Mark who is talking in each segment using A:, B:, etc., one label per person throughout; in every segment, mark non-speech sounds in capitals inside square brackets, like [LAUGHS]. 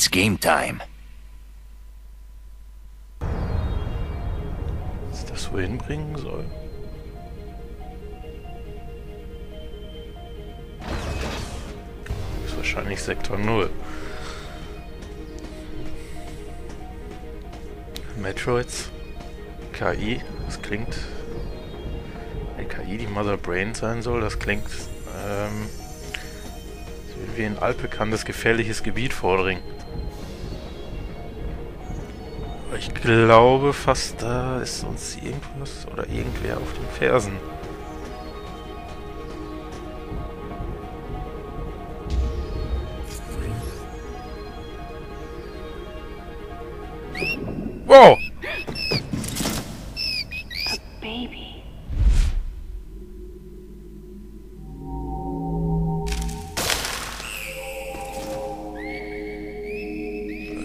A: It's game time.
B: Was das wohin bringen soll? Ist wahrscheinlich Sektor 0. Metroids. KI. Das klingt... Wenn KI die Mother Brain sein soll, das klingt... Ähm, wie ein altbekanntes gefährliches Gebiet vordringen. Ich glaube fast, da ist uns irgendwas oder irgendwer auf den Fersen. Wow!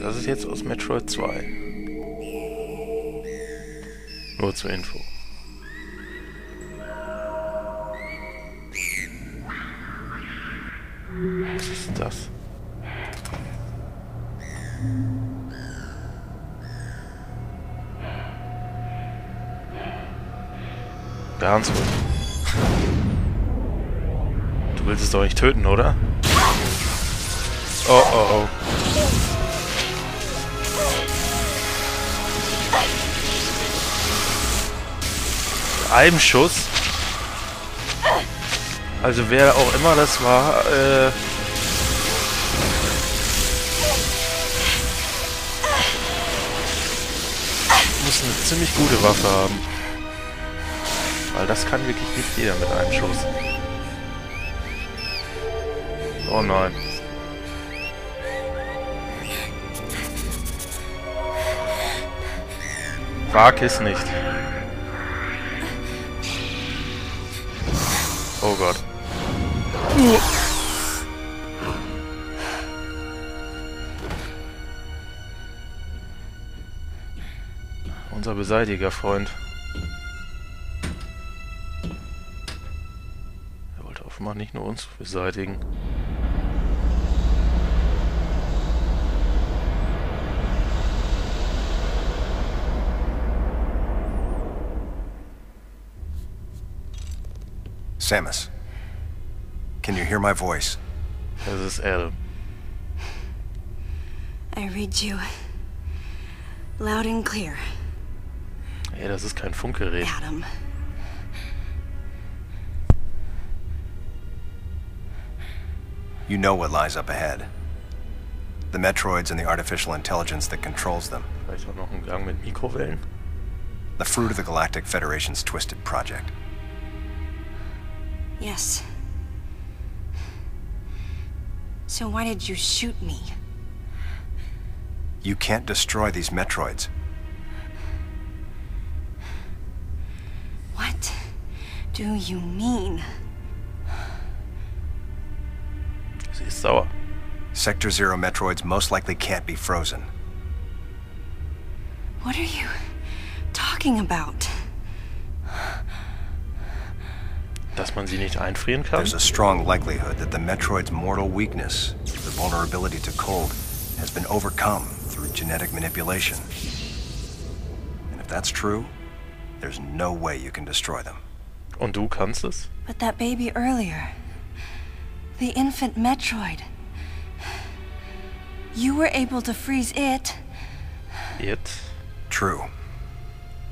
B: Das ist jetzt aus Metroid 2. Nur zur Info. Was ist das? Ruhig. Du willst es doch nicht töten, oder? Oh, oh, oh. Einem Schuss. Also wer auch immer das war, äh muss eine ziemlich gute Waffe haben. Weil das kann wirklich nicht jeder mit einem Schuss. Oh nein. Wag es nicht. Oh Gott. Unser Beseitiger-Freund. Er wollte offenbar nicht nur uns beseitigen.
C: Samus, can you hear my voice?
B: Das Adam.
D: I read you loud and clear,
B: Ey, das ist kein Funkgerät.
D: Adam.
C: You know what lies up ahead. The Metroids and the artificial intelligence that controls them.
B: Vielleicht auch noch ein Gang mit Mikrowellen.
C: The fruit of the Galactic Federation's twisted project.
D: Yes. So why did you shoot me?
C: You can't destroy these Metroids.
D: What do you mean?
B: Sie ist. Uh,
C: Sector Zero Metroids most likely can't be frozen.
D: What are you talking about?
B: Dass man sie nicht einfrieren kann?
C: There's a strong likelihood that the Metroid's mortal weakness, the vulnerability to cold, has been overcome through genetic manipulation. And if that's true, there's no way you can destroy them.
B: Und du kannst es?
D: But that baby earlier. The infant Metroid. You were able to freeze it.
B: It?
C: True.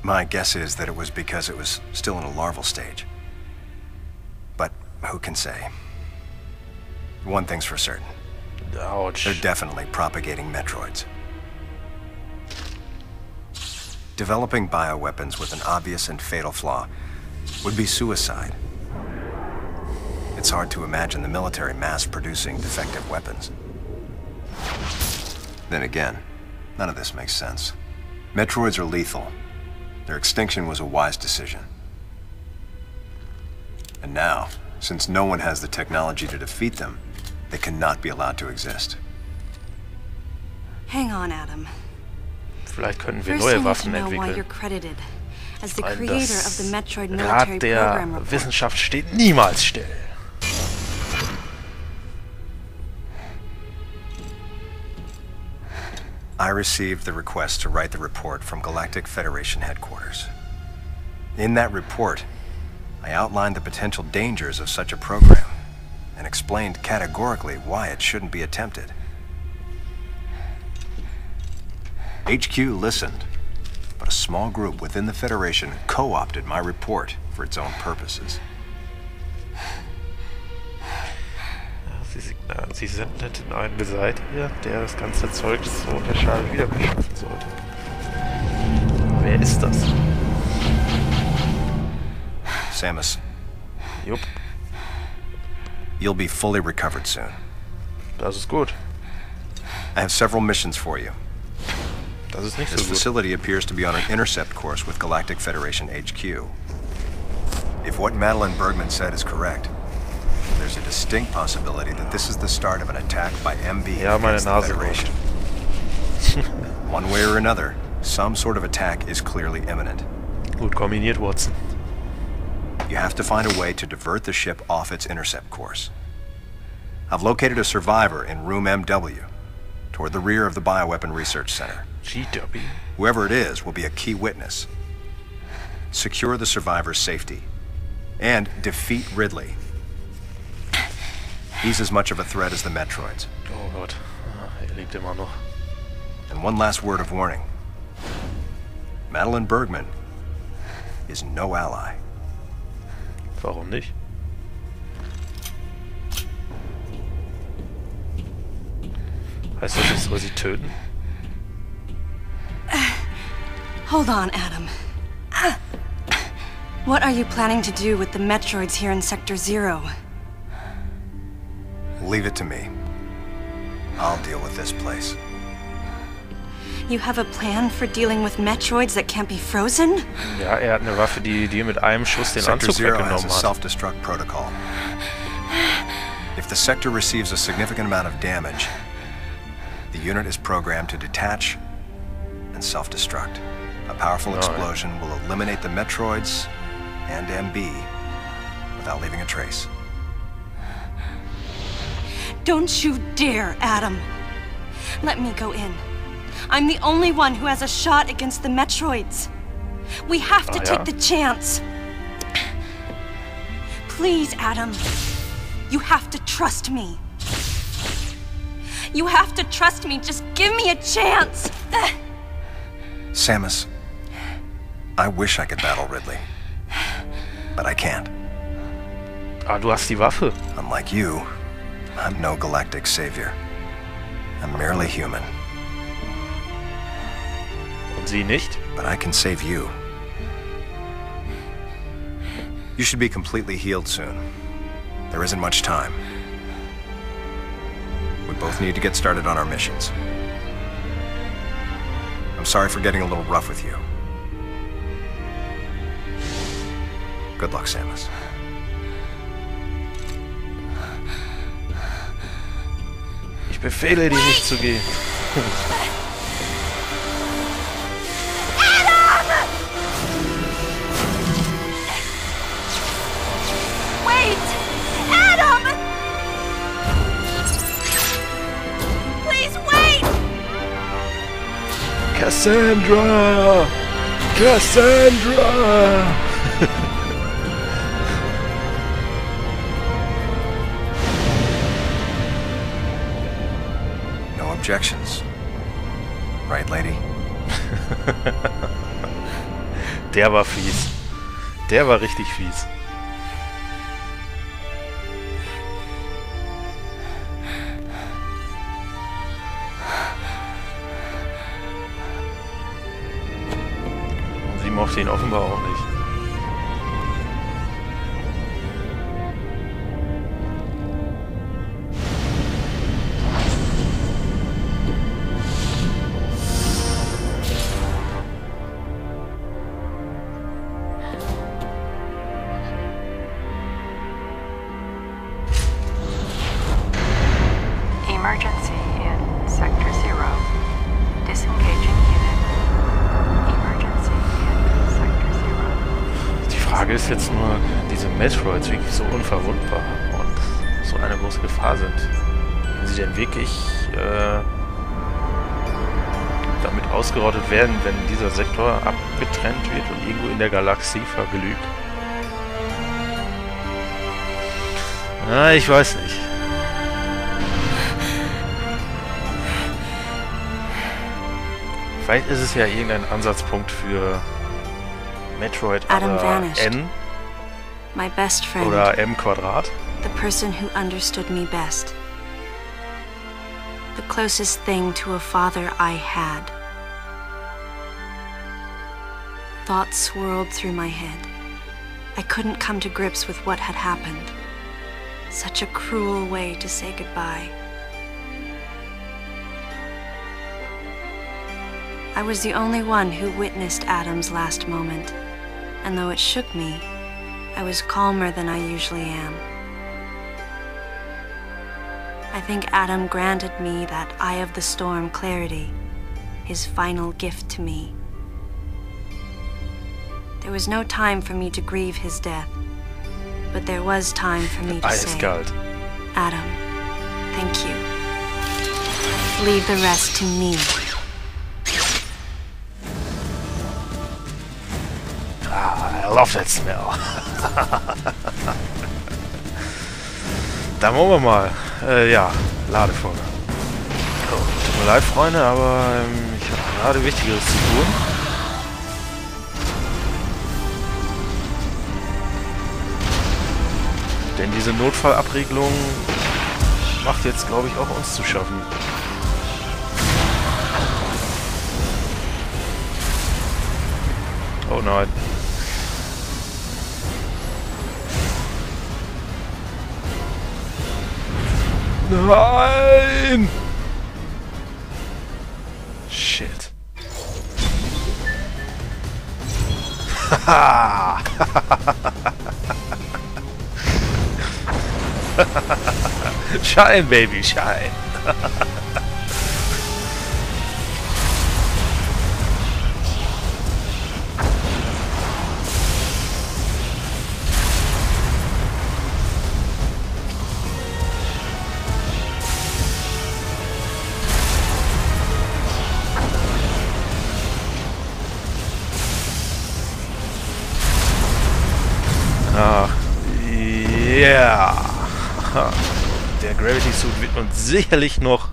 C: My guess is that it was because it was still in a larval stage. Who can say? One thing's for certain.
B: Ouch.
C: They're definitely propagating Metroids. Developing bioweapons with an obvious and fatal flaw would be suicide. It's hard to imagine the military mass-producing defective weapons. Then again, none of this makes sense. Metroids are lethal. Their extinction was a wise decision. And now, since no one has the technology to defeat them, they cannot be allowed to exist.
D: Hang on, Adam.
B: Vielleicht könnten wir
D: First, I
B: neue
D: need to
B: Waffen
D: know why you're
B: entwickeln.
D: credited as the creator of
B: das
D: the Metroid military
B: Rad der
D: program report.
B: Wissenschaft steht niemals still.
C: I received the request to write the report from Galactic Federation headquarters. In that report, I outlined the potential dangers of such a program and explained categorically why it shouldn't be attempted. HQ listened, but a small group within the Federation co-opted my report for its own purposes.
B: Sie, signa- Sie sendeten einen Beseitiger, der das ganze Zeug so unter Schale wieder beschaffen sollte. Wer ist das?
C: Samus,
B: Jupp,
C: you'll be fully recovered soon.
B: das ist gut.
C: I have several missions for you.
B: Das ist nicht
C: This
B: so gut.
C: facility appears to be on an intercept course with Galactic Federation HQ. If what Madeline Bergman said is correct, there's a distinct possibility that this is the start of an attack by MB
B: Ja,
C: against the Federation. One way or another, some sort of attack is clearly imminent.
B: Gut kombiniert, Watson.
C: You have to find a way to divert the ship off its intercept course. I've located a survivor in room MW, toward the rear of the Bioweapon Research Center.
B: GW.
C: Whoever it is will be a key witness. Secure the survivor's safety. And defeat Ridley. He's as much of a threat as the Metroids.
B: Oh Gott. Ah, Er liegt immer noch.
C: And one last word of warning. Madeline Bergman is no ally.
B: Warum nicht? Heißt das, ich soll sie töten? [SIGHS]
D: Hold on, Adam. [SIGHS] What are you planning to do with the Metroids here in Sector Zero?
C: Leave it to me. I'll deal with this place.
D: You have a plan for dealing with Metroids that can't be frozen?
B: Ja, er hat eine Waffe, die dir mit einem Schuss den
C: Sector
B: Anzug
C: Zero has
B: weggenommen
C: a
B: hat.
C: self-destruct protocol. If the sector receives a significant amount of damage, the unit is programmed to detach and self-destruct. A powerful
B: All right.
C: explosion will eliminate the Metroids and MB without leaving a trace.
D: Don't you dare, Adam. Let me go in. I'm the only one who has a shot against the Metroids. We have to
B: Ah,
D: take
B: ja.
D: the chance. Please, Adam. You have to trust me. You have to trust me. Just give me a chance.
C: Samus, I wish I could battle Ridley, but I can't.
B: Ah, du hast die Waffe.
C: Unlike you, I'm no galactic savior. I'm merely human,
B: Und sie nicht?
C: but I can save you. You should be completely healed soon. There isn't much time. We both need to get started on our missions. I'm sorry for getting a little rough with you. Good luck, Samus.
B: Ich befehle dir nicht zu gehen. [LAUGHS] Cassandra! Cassandra! [LAUGHS]
C: No objections. Right, lady? [LAUGHS]
B: Der war fies. Der war richtig fies. stehen offenbar auch nicht. Frage ist jetzt nur, diese Metroids wirklich so unverwundbar und so eine große Gefahr sind. Wenn sie denn wirklich äh, damit ausgerottet werden, wenn dieser Sektor abgetrennt wird und irgendwo in der Galaxie verglüht. Na, ich weiß nicht. Vielleicht ist es ja irgendein Ansatzpunkt für Metroid
D: Adam vanished.
B: N
D: My best friend.
B: oder M Quadrat.
D: The person who understood me best. The closest thing to a father I had. Thoughts swirled through my head. I couldn't come to grips with what had happened. Such a cruel way to say goodbye. I was the only one who witnessed Adam's last moment, and though it shook me, I was calmer than I usually am. I think Adam granted me that Eye of the Storm clarity, his final gift to me. There was no time for me to grieve his death, but there was time for me to say,
B: Eiskalt.
D: Adam, thank you. Leave the rest to me.
B: I love that smell. [LAUGHS] Dann wollen wir mal. Äh, ja, Ladevorgang. Oh, tut mir leid, Freunde, aber ähm, ich habe gerade Wichtigeres zu tun. Denn diese Notfallabregelung macht jetzt, glaube ich, auch uns zu schaffen. Oh nein. Nein! Shit. Haha! [LAUGHS] shine, baby, shine. [LAUGHS] Ja. Der Gravity Suit wird uns sicherlich noch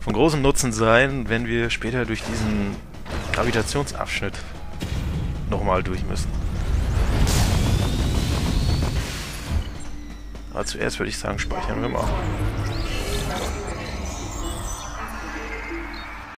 B: von großem Nutzen sein, wenn wir später durch diesen Gravitationsabschnitt nochmal durch müssen. Aber zuerst würde ich sagen, speichern wir mal.